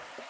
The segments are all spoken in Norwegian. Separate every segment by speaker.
Speaker 1: Thank you.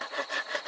Speaker 2: Ha ha ha.